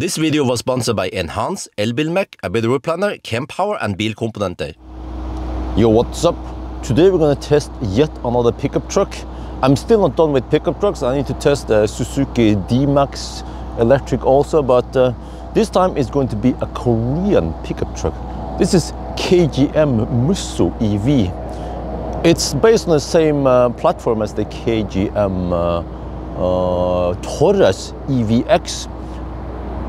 This video was sponsored by Enhance, Elbilmek, Abidur Planner, Kempower and Bilkomponenter. Yo, what's up? Today we're gonna test yet another pickup truck. I'm still not done with pickup trucks. I need to test the Suzuki D-Max electric also, but uh, this time it's going to be a Korean pickup truck. This is KGM Musso EV. It's based on the same uh, platform as the KGM uh, uh, Torres EVX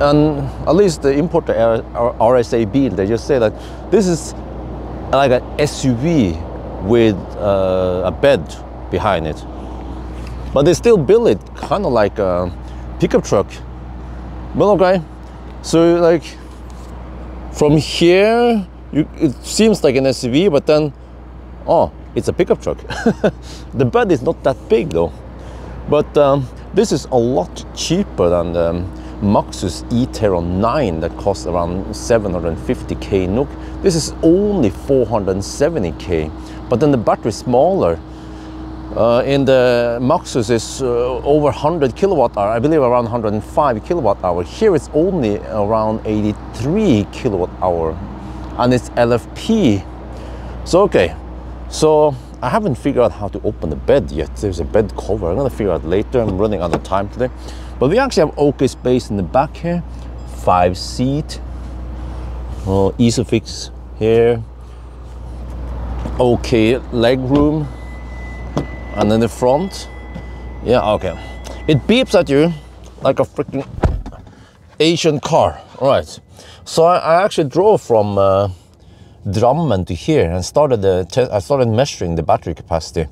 and at least the importer RSA Bil, they just say that this is like an SUV with uh, a bed behind it. But they still build it kind of like a pickup truck. But okay, so like from here, you, it seems like an SUV, but then, oh, it's a pickup truck. the bed is not that big though. But um, this is a lot cheaper than the Maxus eTerron 9 that costs around 750k NOK. This is only 470k, but then the battery is smaller. Uh, in the Maxus is uh, over 100 kilowatt hour, I believe around 105 kilowatt hour. Here it's only around 83 kilowatt hour, and it's LFP. So okay, so I haven't figured out how to open the bed yet. There's a bed cover. I'm gonna figure out later. I'm running out of time today. But we actually have okay space in the back here. Five seat. Oh, Isofix here. Okay, leg room. And then the front. Yeah, okay. It beeps at you like a freaking Asian car. All right. So I, I actually drove from uh, to here and started the I started measuring the battery capacity.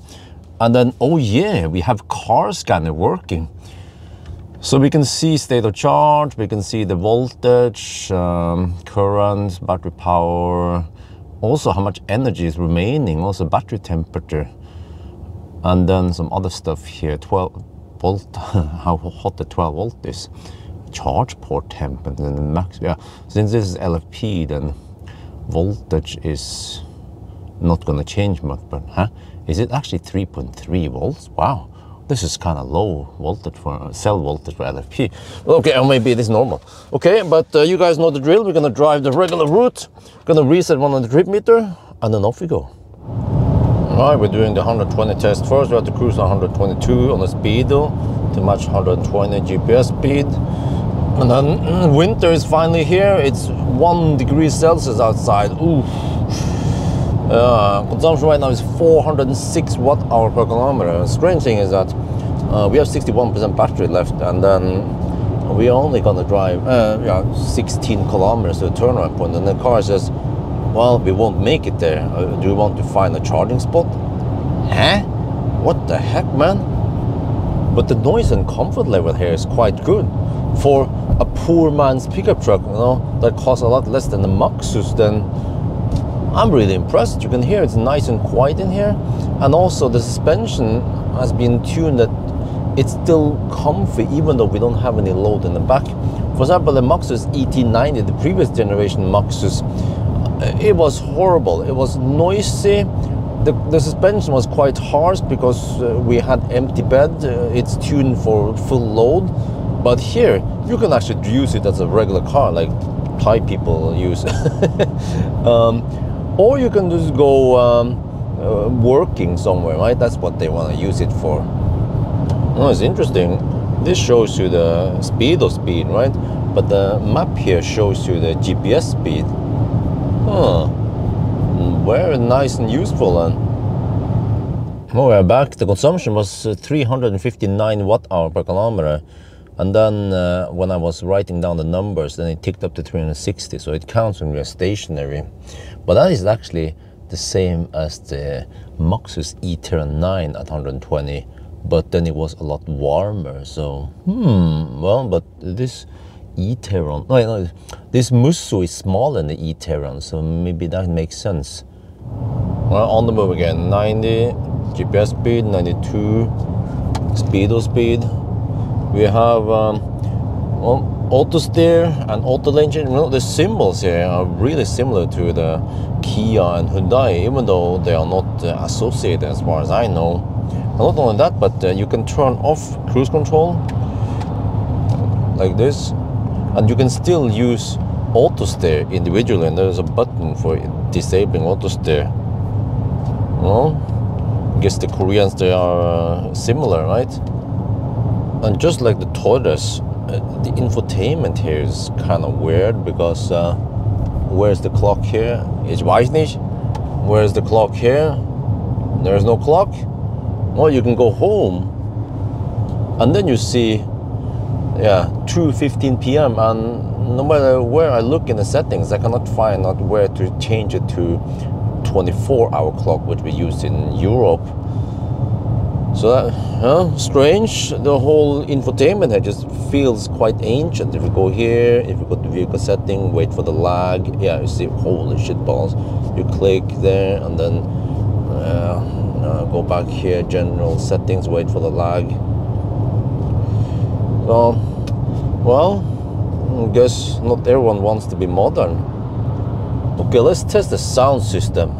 And then, oh yeah, we have car scanner working. So we can see state of charge, we can see the voltage, um, current, battery power, also how much energy is remaining, also battery temperature, and then some other stuff here, 12 volt, how hot the 12 volt is, charge port temp, and then the max, yeah. Since this is LFP, then voltage is not gonna change much, but huh? Is it actually 3.3 volts? Wow this is kind of low voltage for cell voltage for LFP. Okay, or maybe it is normal. Okay, but uh, you guys know the drill. We're gonna drive the regular route, gonna reset one on the trip meter, and then off we go. All right, we're doing the 120 test first. We have to cruise 122 on the speedo to match 120 GPS speed. And then mm, winter is finally here. It's one degree Celsius outside. Ooh. Uh, consumption right now is 406 watt hour per kilometer. Strange thing is that uh, we have 61% battery left, and then we're only gonna drive uh, yeah, 16 kilometers to the turnaround point, and the car says, "Well, we won't make it there. Uh, do you want to find a charging spot?" Huh? What the heck, man? But the noise and comfort level here is quite good for a poor man's pickup truck. You know that costs a lot less than the Maxus. Then I'm really impressed. You can hear it's nice and quiet in here. And also the suspension has been tuned that it's still comfy even though we don't have any load in the back. For example, the Maxus ET90, the previous generation Maxus, uh, it was horrible. It was noisy. The, the suspension was quite harsh because uh, we had empty bed. Uh, it's tuned for full load. But here, you can actually use it as a regular car, like Thai people use. um, or you can just go um, uh, working somewhere, right? That's what they want to use it for. Oh, it's interesting. This shows you the speedo speed, right? But the map here shows you the GPS speed. Huh. Very nice and useful and well, we're back. The consumption was uh, 359 watt hour per kilometer. And then uh, when I was writing down the numbers, then it ticked up to 360. So it counts when we are stationary. But that is actually the same as the Maxus eTerron 9 at 120. But then it was a lot warmer. So, hmm, well, but this eTerron, no, no, this Musso is smaller than the eTerron. So maybe that makes sense. Well, on the move again, 90 GPS speed, 92 speedo speed, we have um, auto steer and auto lane change. You know, the symbols here are really similar to the Kia and Hyundai, even though they are not uh, associated as far as I know. And not only that, but uh, you can turn off cruise control like this, and you can still use auto steer individually and there's a button for disabling auto steer well I guess the Koreans they are uh, similar right and just like the Torres uh, the infotainment here is kind of weird because uh, where's the clock here? It's Weissnich where's the clock here? There's no clock. Well you can go home and then you see yeah 2:15 p.m. and no matter where I look in the settings I cannot find out where to change it to 24 hour clock which we use in Europe so that huh, strange the whole infotainment here just feels quite ancient if you go here if you go to vehicle setting wait for the lag yeah you see holy shit balls you click there and then uh, uh, go back here general settings wait for the lag so, well, I guess not everyone wants to be modern. Okay, let's test the sound system.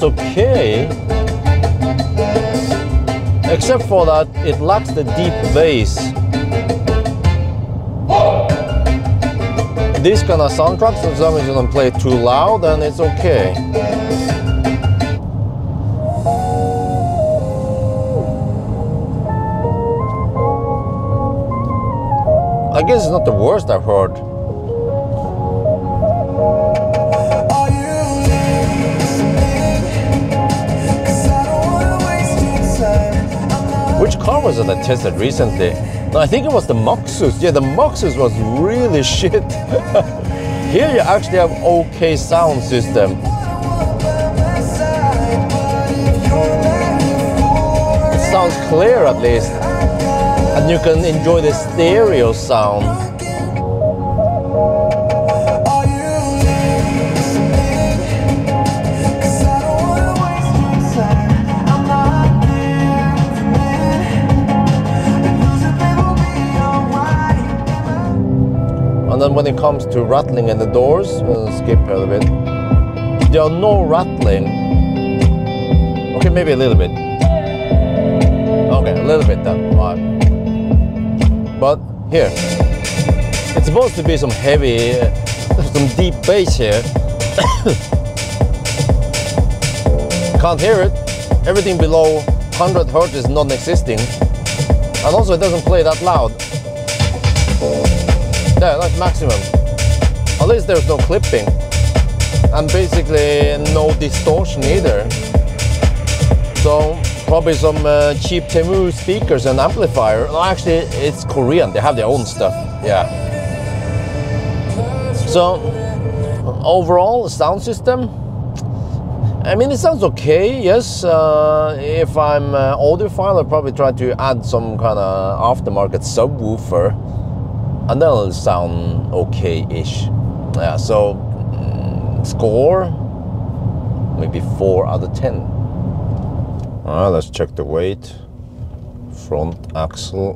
It sounds okay. Except for that, it lacks the deep bass. This kind of soundtracks, some reason, don't play too loud, and it's okay. I guess it's not the worst I've heard. Car was it I tested recently? No, I think it was the Maxus. Yeah, the Maxus was really shit. Here you actually have okay sound system. It sounds clear at least. And you can enjoy the stereo sound. When it comes to rattling in the doors, skip a little bit. There are no rattling. Okay, maybe a little bit. Okay, a little bit then. All right. But here, it's supposed to be some heavy, uh, some deep bass here. Can't hear it. Everything below 100 hertz is non-existing, and also it doesn't play that loud. Yeah, that's maximum. At least there's no clipping. And basically no distortion either. So probably some uh, cheap Temu speakers and amplifier. Actually, it's Korean. They have their own stuff. Yeah. So overall, sound system. I mean, it sounds okay. Yes. Uh, if I'm uh, audiophile, I'll probably try to add some kind of aftermarket subwoofer and then it'll sound okay-ish. Yeah, so mm, score maybe four out of ten. All right, let's check the weight. Front axle.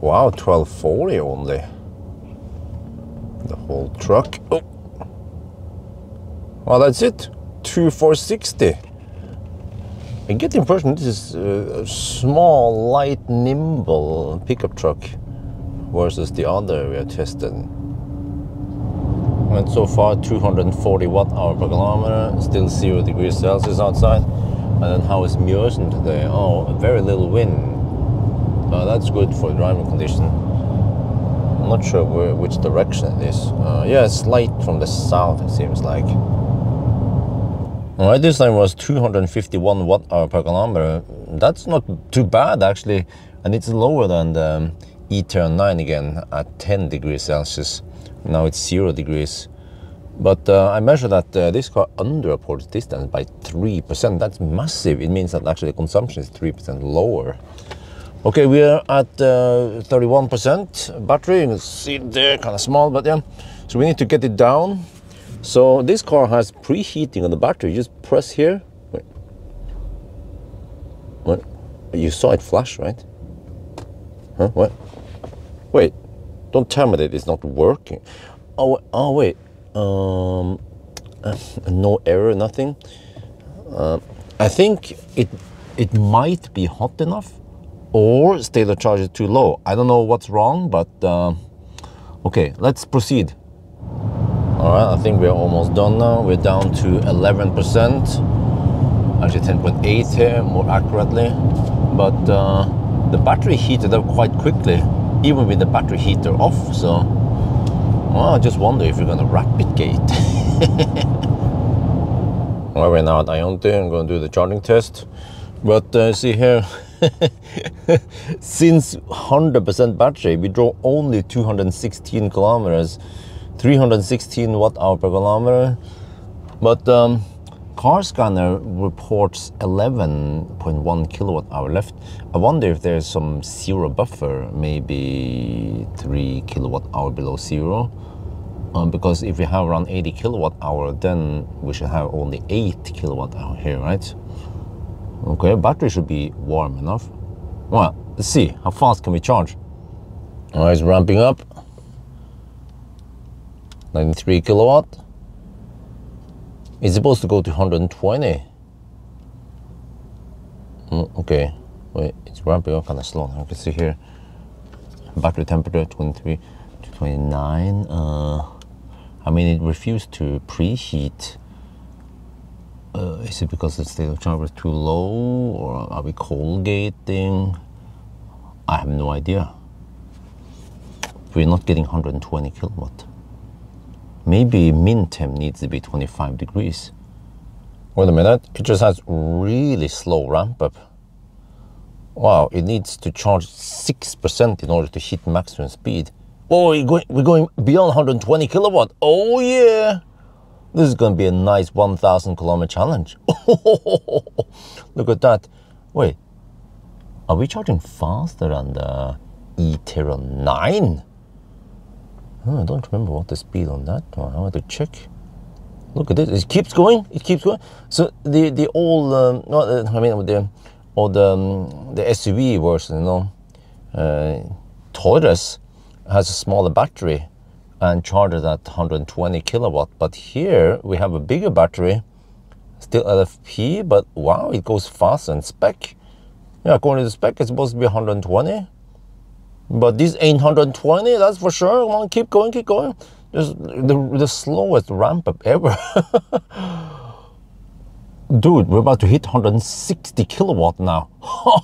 Wow, 1240 only. The whole truck. Oh. Well, that's it. 2460. I get the impression this is a small, light, nimble pickup truck versus the other we have tested. And so far 240 watt hour per kilometer, still zero degrees Celsius outside. And then how is Mjøsen today? Oh, very little wind. Uh, that's good for driving condition. I'm not sure where, which direction it is. Uh, yeah, it's light from the south, it seems like. Alright, this time was 251 watt hour per kilometer. That's not too bad actually, and it's lower than the um, eTerron 9 again at 10 degrees Celsius. Now it's 0 degrees. But uh, I measured that uh, this car underreports distance by 3%. That's massive. It means that actually the consumption is 3% lower. Okay, we are at uh, 31% battery. You can see there, kind of small, but yeah. So we need to get it down. So this car has preheating on the battery. You just press here. Wait. What? You saw it flash, right? Huh? What? Wait. Don't tell me that it's not working. Oh, oh wait. Um, uh, no error, nothing. Uh, I think it it might be hot enough, or state of charge is too low. I don't know what's wrong, but uh, okay, let's proceed. All right, I think we're almost done now. We're down to 11%, actually 10.8 here, more accurately. But uh, the battery heated up quite quickly, even with the battery heater off. So, well, I just wonder if you're gonna rapid gate. well, we're now at Ionity. I'm gonna do the charging test. But uh, see here, since 100% battery, we draw only 216 kilometers 316 watt hour per kilometer. But um, car scanner reports 11.1 kilowatt hour left. I wonder if there's some zero buffer, maybe 3 kilowatt hour below zero. Um, because if we have around 80 kilowatt hour, then we should have only 8 kilowatt hour here, right? Okay, battery should be warm enough. Well, let's see, how fast can we charge? Oh, it's ramping up. 93 kilowatt. It's supposed to go to 120. Mm, okay, wait, it's ramping up kind of slow. I can see here. Battery temperature 23 to 29. Uh, I mean, it refused to preheat. Uh, is it because the state of charge was too low, or are we cold gating? I have no idea. We're not getting 120 kilowatt. Maybe min temp needs to be 25 degrees. Wait a minute, it just has really slow ramp up. Wow, it needs to charge 6% in order to hit maximum speed. Oh, we're going, we're going beyond 120 kilowatt. Oh yeah. This is going to be a nice 1000 kilometer challenge. Look at that. Wait, are we charging faster than the eTerron 9? Oh, I don't remember what the speed on that one. I have to check. Look at this. It keeps going. It keeps going. So the the old, um, not uh, I mean the, or the um, the SUV version, you know, uh, Torres has a smaller battery and charges at 120 kilowatt. But here we have a bigger battery, still LFP, but wow, it goes faster in spec. Yeah, according to the spec, it's supposed to be 120. But this 820, that's for sure. Come on, keep going, keep going. Just the, the slowest ramp up ever. Dude, we're about to hit 160 kilowatt now.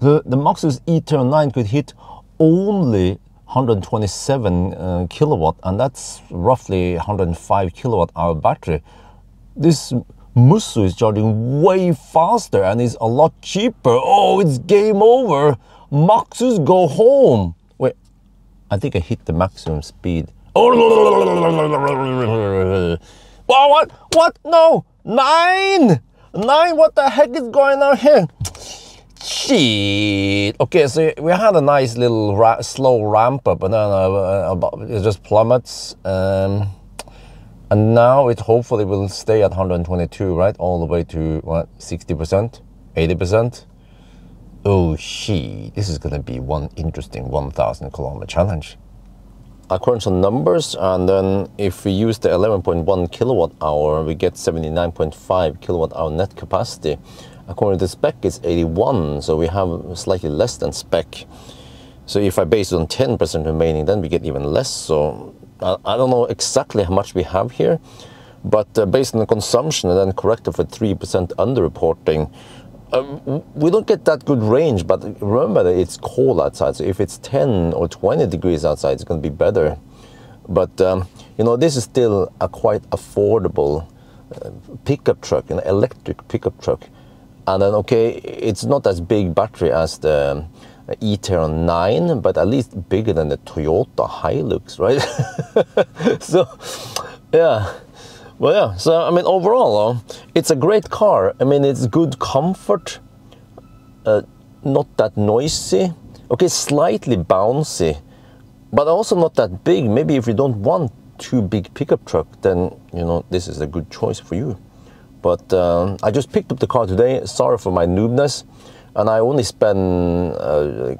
the, the Maxus eTerron 9 could hit only 127 uh, kilowatt, and that's roughly 105 kilowatt hour battery. This Musso is charging way faster and is a lot cheaper. Oh, it's game over. Maxus go home. Wait, I think I hit the maximum speed. Oh, what? What? No, nine, nine. What the heck is going on here? Shit. Okay, so we had a nice little ra- slow ramp up, and then uh, about, it just plummets. Um, and now it hopefully will stay at 122, right? All the way to what, 60%, 80%. Oh shit, this is gonna be one interesting 1000 kilometer challenge. According to numbers, and then if we use the 11.1 kilowatt hour, we get 79.5 kilowatt hour net capacity. According to spec, it's 81, so we have slightly less than spec. So if I base it on 10% remaining, then we get even less. So I, I don't know exactly how much we have here, but uh, based on the consumption and then corrected for 3% underreporting, um, we don't get that good range, but remember that it's cold outside. So if it's 10 or 20 degrees outside, it's going to be better. But um, you know, this is still a quite affordable uh, pickup truck, an electric pickup truck. And then, okay, it's not as big battery as the eTerron 9, but at least bigger than the Toyota Hilux, right? so, yeah. Well, yeah. So, I mean, overall, uh, it's a great car. I mean, it's good comfort, uh, not that noisy. Okay, slightly bouncy, but also not that big. Maybe if you don't want too big pickup truck, then you know this is a good choice for you. But uh, I just picked up the car today. Sorry for my noobness. And I only spend uh,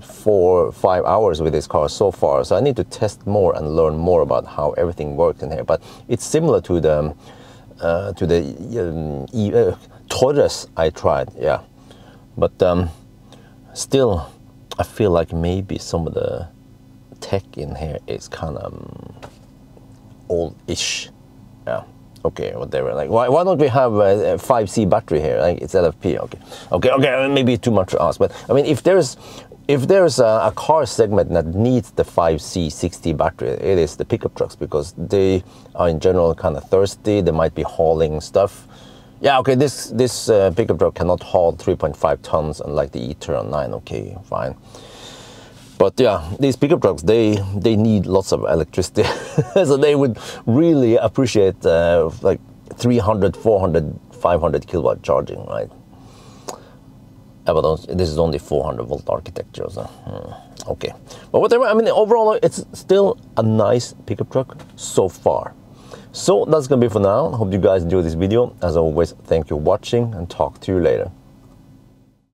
four five hours with this car so far. So I need to test more and learn more about how everything works in here. But it's similar to the uh, to the um, e- uh, Torres I tried, yeah. But um, still, I feel like maybe some of the tech in here is kind of um, old-ish. Yeah. Okay, whatever. Like, why, why don't we have a, a 5C battery here? Like, it's LFP. Okay. Okay. Okay. Maybe too much to ask, but I mean, if there's if there's a, a car segment that needs the 5C 60 battery, it is the pickup trucks because they are in general kind of thirsty. They might be hauling stuff. Yeah, okay. This this uh, pickup truck cannot haul 3.5 tons, unlike the eTerron 9. Okay, fine. But yeah, these pickup trucks they they need lots of electricity, so they would really appreciate uh, like 300, 400, 500 kilowatt charging, right? Yeah, but this is only 400 volt architecture, so hmm, okay. But whatever. I mean, overall, it's still a nice pickup truck so far. So that's gonna be for now. Hope you guys enjoyed this video. As always, thank you for watching and talk to you later.